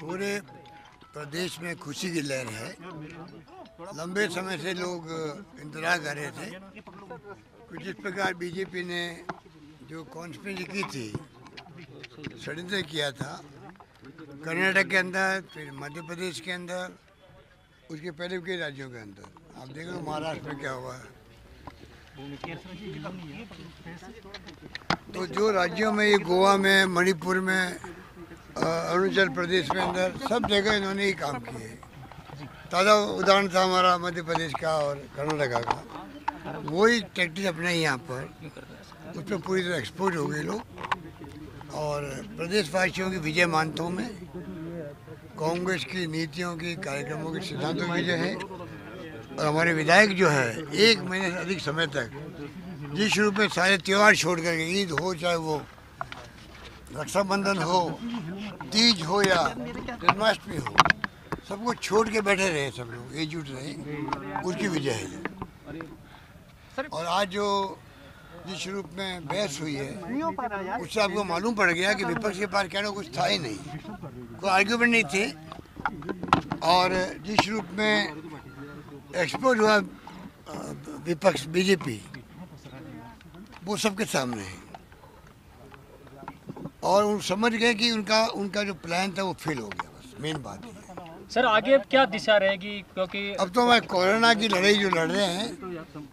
पूरे प्रदेश में खुशी की लहर है। लंबे समय से लोग इंतज़ार कर रहे थे। कुछ इस प्रकार बीजेपी ने जो कॉन्स्पिरेसी की थी, षड्यंत्र किया था। कर्नाटक के अंदर, फिर मध्य प्रदेश के अंदर, उसके पहले के राज्यों के अंदर। आप देख लो महाराष्ट्र में क्या हुआ। है तो जो राज्यों में, ये गोवा में, मणिपुर में अरुणाचल प्रदेश में अंदर सब जगह इन्होंने ही काम किए। ताज़ा उदाहरण था हमारा मध्य प्रदेश का और कर्नाटका का। वही टैक्टिस अपने यहाँ पर। उस पर पूरी तरह एक्सपोर्ट हो गए लोग। और प्रदेशवासियों की विजय मानता हूँ मैं। कांग्रेस की नीतियों की, कार्यक्रमों के सिद्धांतों की विजय है। और हमारे विधायक जो है, एक महीने से अधिक समय तक जिस रूप में सारे त्यौहार छोड़ करके, ईद हो चाहे वो रक्षाबंधन हो, तीज हो या जन्माष्टमी हो सबको छोड़ के बैठे रहे सब लोग, एकजुट रहे। उसकी विजय है। और आज जो जिस रूप में बहस हुई है, उससे आपको मालूम पड़ गया कि विपक्ष के पास कहना कुछ था ही नहीं। कोई आर्ग्यूमेंट नहीं थे। और जिस रूप में एक्सपोज हुआ विपक्ष बीजेपी वो सबके सामने है। और वो समझ गए कि उनका उनका जो प्लान था वो फेल हो गया बस मेन बात है। सर आगे अब क्या दिशा रहेगी? क्योंकि अब तो मैं कोरोना की लड़ाई जो लड़ रहे हैं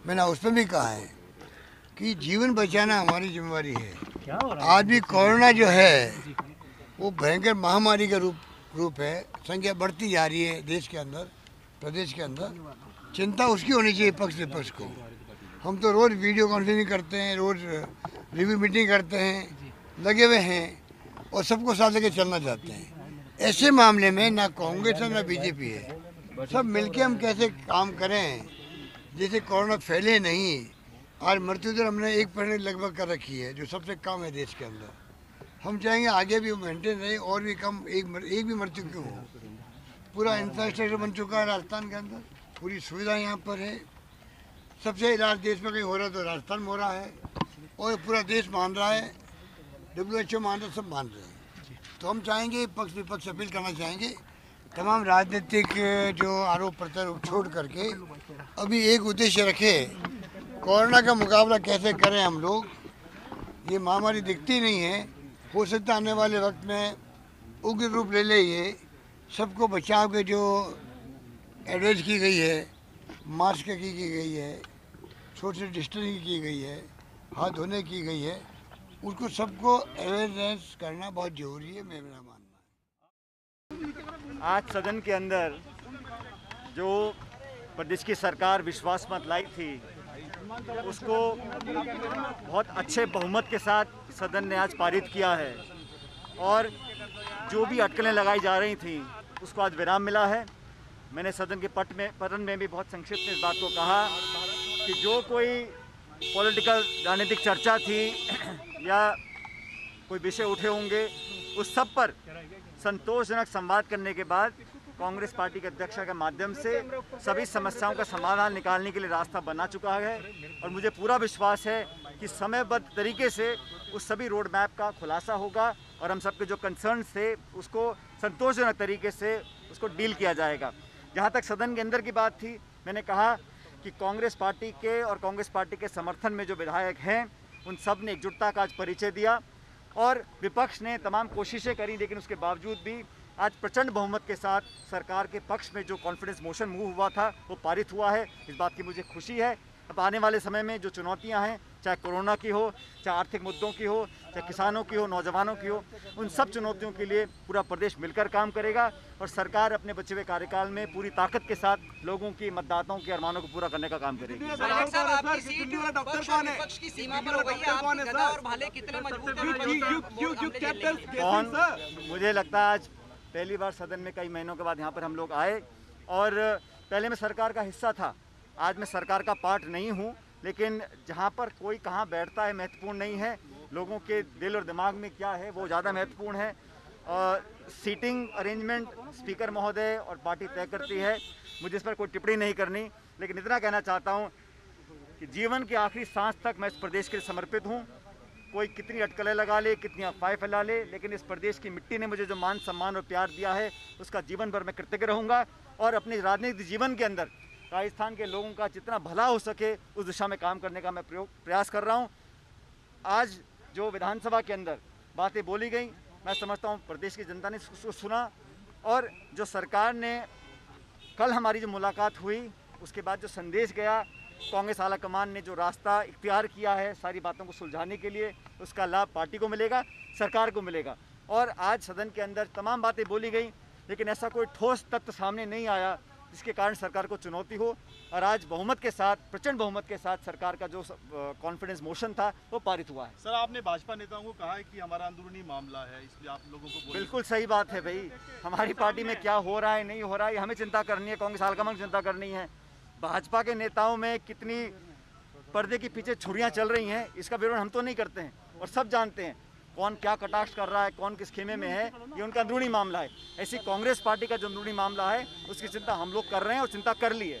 मैंने उसमें भी कहा है कि जीवन बचाना हमारी जिम्मेवारी है। आज भी कोरोना जो है वो भयंकर महामारी का रूप रूप है। संख्या बढ़ती जा रही है देश के अंदर, प्रदेश के अंदर। चिंता उसकी होनी चाहिए पक्ष विपक्ष को। हम तो रोज़ वीडियो कॉन्फ्रेंसिंग करते हैं, रोज़ रिव्यू मीटिंग करते हैं, लगे हुए हैं और सबको साथ लेके चलना चाहते हैं। ऐसे मामले में ना कांग्रेस है ना बीजेपी है। सब मिलके हम कैसे काम करें? जैसे कोरोना फैले नहीं, आज मृत्यु दर हमने एक परसेंट लगभग कर रखी है, जो सबसे कम है देश के अंदर। हम चाहेंगे आगे भी मेंटेन रहे और भी कम, एक मर- एक भी मृत्यु क्यों हो। पूरा इंफ्रास्ट्रक्चर बन चुका है राजस्थान के अंदर। पूरी सुविधा यहाँ पर है। सबसे इलाज देश में कहीं हो रहा है तो राजस्थान में हो रहा है, और पूरा देश मान रहा है। डब्ल्यू एच ओ मान रहा सब मान रहे हैं। तो हम चाहेंगे, पक्ष विपक्ष अपील करना चाहेंगे। तमाम राजनीतिक, जो आरोप प्रत्यारोप छोड़ करके अभी एक उद्देश्य रखे, कोरोना का मुकाबला कैसे करें हम लोग, ये महामारी दिखती नहीं है। हो सकता आने वाले वक्त में उग्र रूप ले ले ये। सबको बचाव के जो एडवाइस की गई है, मास्क की की गई है, सोशल डिस्टेंसिंग की गई है, हाथ धोने की गई है, उसको सबको अवेयरनेस करना बहुत ज़रूरी है मेरा मानना आज सदन के अंदर जो प्रदेश की सरकार विश्वास मत लाई थी, उसको बहुत अच्छे बहुमत के साथ सदन ने आज पारित किया है और जो भी अटकलें लगाई जा रही थी, उसको आज विराम मिला है। मैंने सदन के पट में पटन में भी बहुत संक्षिप्त में इस बात को कहा कि जो कोई पॉलिटिकल राजनीतिक चर्चा थी या कोई विषय उठे होंगे, उस सब पर संतोषजनक संवाद करने के बाद कांग्रेस पार्टी के अध्यक्ष के माध्यम से सभी समस्याओं का समाधान निकालने के लिए रास्ता बना चुका है। और मुझे पूरा विश्वास है कि समयबद्ध तरीके से उस सभी रोड मैप का खुलासा होगा और हम सबके जो कंसर्न्स थे, उसको संतोषजनक तरीके से उसको डील किया जाएगा। जहाँ तक सदन के अंदर की बात थी, मैंने कहा कि कांग्रेस पार्टी के और कांग्रेस पार्टी के समर्थन में जो विधायक हैं, उन सबने एकजुटता का आज परिचय दिया और विपक्ष ने तमाम कोशिशें करी, लेकिन उसके बावजूद भी आज प्रचंड बहुमत के साथ सरकार के पक्ष में जो कॉन्फिडेंस मोशन मूव हुआ था, वो पारित हुआ है। इस बात की मुझे खुशी है। अब आने वाले समय में जो चुनौतियाँ हैं चाहे कोरोना की हो चाहे आर्थिक मुद्दों की हो चाहे किसानों की हो नौजवानों की हो उन सब चुनौतियों के लिए पूरा प्रदेश मिलकर काम करेगा और सरकार अपने बचे हुए कार्यकाल में पूरी ताकत के साथ लोगों की मतदाताओं के अरमानों को पूरा करने का काम करेगी? कौन? मुझे लगता है आज पहली बार सदन में कई महीनों के बाद यहाँ पर हम लोग आए और पहले मैं सरकार का हिस्सा था आज मैं सरकार का पार्ट नहीं हूँ। लेकिन जहाँ पर कोई कहाँ बैठता है महत्वपूर्ण नहीं है। लोगों के दिल और दिमाग में क्या है, वो ज़्यादा महत्वपूर्ण है। और सीटिंग अरेंजमेंट स्पीकर महोदय और पार्टी तय करती है। मुझे इस पर कोई टिप्पणी नहीं करनी, लेकिन इतना कहना चाहता हूँ कि जीवन के आखिरी सांस तक मैं इस प्रदेश के लिए समर्पित हूँ। कोई कितनी अटकलें लगा ले, कितनी अफवाहें फैला ले, लेकिन इस प्रदेश की मिट्टी ने मुझे जो मान सम्मान और प्यार दिया है, उसका जीवन भर मैं कृतज्ञ रहूँगा और अपने राजनीतिक जीवन के अंदर राजस्थान के लोगों का जितना भला हो सके, उस दिशा में काम करने का मैं प्रयोग प्रयास कर रहा हूँ। आज जो विधानसभा के अंदर बातें बोली गई, मैं समझता हूँ प्रदेश की जनता ने उसको सुना और जो सरकार ने कल हमारी जो मुलाकात हुई, उसके बाद जो संदेश गया, कांग्रेस आला कमान ने जो रास्ता इख्तियार किया है सारी बातों को सुलझाने के लिए, उसका लाभ पार्टी को मिलेगा, सरकार को मिलेगा। और आज सदन के अंदर तमाम बातें बोली गई, लेकिन ऐसा कोई ठोस तत्व सामने नहीं आया जिसके कारण सरकार को चुनौती हो। और आज बहुमत के साथ प्रचंड बहुमत के साथ सरकार का जो कॉन्फिडेंस मोशन था वो पारित हुआ है। सर आपने भाजपा नेताओं को कहा है कि हमारा अंदरूनी मामला है इसलिए आप लोगों को बिल्कुल सही बात है भाई। हमारी पार्टी में क्या हो रहा है नहीं हो रहा है हमें चिंता करनी है कांग्रेस हालकमान चिंता करनी है। भाजपा के नेताओं में कितनी पर्दे के पीछे छुरियाँ चल रही हैं इसका विवरण हम तो नहीं करते हैं और सब जानते हैं। कौन क्या कटाक्ष कर रहा है, कौन किस खेमे में है, ये उनका अंदरूनी मामला है। ऐसी कांग्रेस पार्टी का जो अंदरूनी मामला है, उसकी चिंता हम लोग कर रहे हैं और चिंता कर ली है।